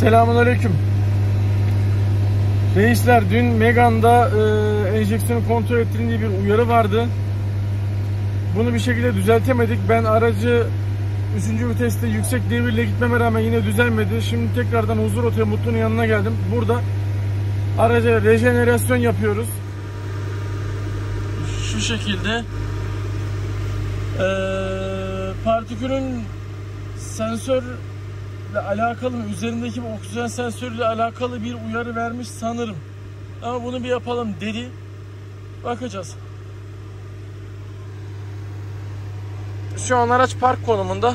Selamun Aleyküm. Reisler dün Megan'da e, enjeksiyonu kontrol ettirin diye bir uyarı vardı. Bunu bir şekilde düzeltemedik. Ben aracı 3. viteste yüksek devirle gitmeme rağmen yine düzelmedi. Şimdi tekrardan huzur otel Mutlu'nun yanına geldim. Burada araca rejenerasyon yapıyoruz. Şu şekilde e, partikülün sensörle alakalı? Üzerindeki bu oksijen sensörüyle alakalı bir uyarı vermiş sanırım. Ama bunu bir yapalım dedi. Bakacağız. Şu an araç park konumunda.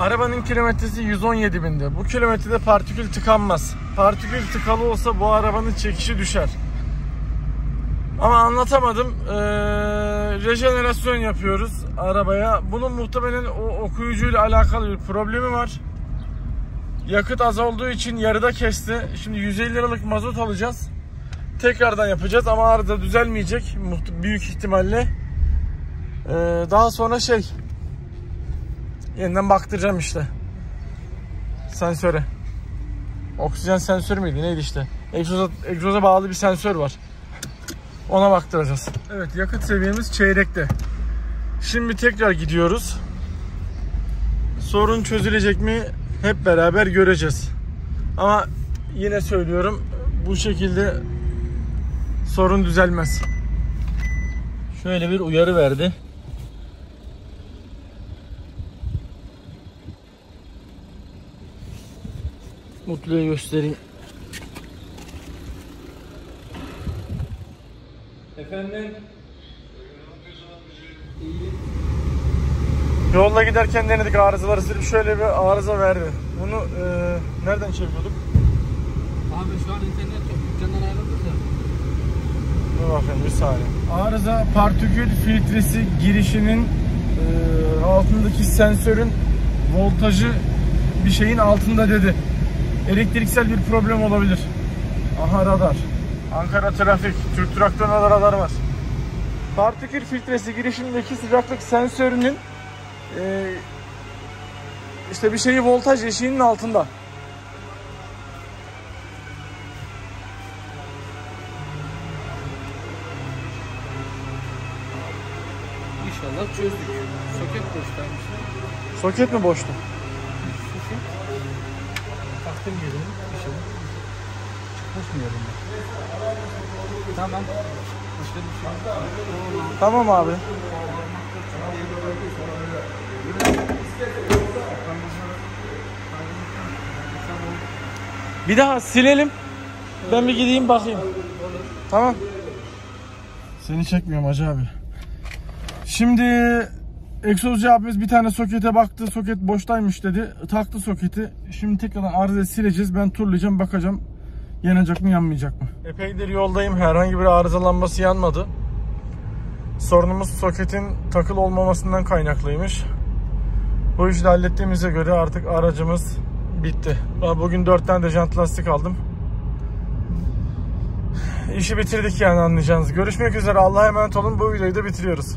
Arabanın kilometresi 117 binde. Bu kilometrede partikül tıkanmaz. Partikül tıkalı olsa bu arabanın çekişi düşer. Ama anlatamadım. Ee, rejenerasyon yapıyoruz arabaya. Bunun muhtemelen o okuyucuyla alakalı bir problemi var. Yakıt az olduğu için yarıda kesti. Şimdi 150 liralık mazot alacağız. Tekrardan yapacağız ama arada düzelmeyecek büyük ihtimalle. Ee, daha sonra şey Yeniden baktıracağım işte. Sensöre. Oksijen sensörü müydü neydi işte. Egzoza, egzoza bağlı bir sensör var. Ona baktıracağız. Evet yakıt seviyemiz çeyrekte. Şimdi tekrar gidiyoruz. Sorun çözülecek mi hep beraber göreceğiz. Ama yine söylüyorum bu şekilde sorun düzelmez. Şöyle bir uyarı verdi. Mutlu'ya göstereyim. Efendim? Yolda giderken denedik arızaları silip şöyle bir arıza verdi. Bunu e, nereden çekiyorduk? Abi şu an internet yok. Dükkandan ayrıldık da. Dur bakayım bir saniye. Arıza partikül filtresi girişinin e, altındaki sensörün voltajı bir şeyin altında dedi elektriksel bir problem olabilir. Aha radar. Ankara trafik. Türk traktöründe radar var. Partikül filtresi girişindeki sıcaklık sensörünün e, işte bir şeyi voltaj eşiğinin altında. İnşallah çözdük. Soket boştaymış. Soket mi boştu? Baktım yerine. İnşallah. Çıkmış mı yerine? Tamam. Bir şey. Tamam abi. Bir daha silelim. Ben bir gideyim bakayım. Tamam. Seni çekmiyorum Hacı abi. Şimdi egzozcu abimiz bir tane sokete baktı. Soket boştaymış dedi. Taktı soketi. Şimdi tekrardan arızayı sileceğiz. Ben turlayacağım bakacağım. Yanacak mı yanmayacak mı? Epeydir yoldayım. Herhangi bir arızalanması yanmadı. Sorunumuz soketin takıl olmamasından kaynaklıymış. Bu işi de hallettiğimize göre artık aracımız bitti. Bugün 4 tane de jant lastik aldım. İşi bitirdik yani anlayacağınız. Görüşmek üzere. Allah'a emanet olun. Bu videoyu da bitiriyoruz.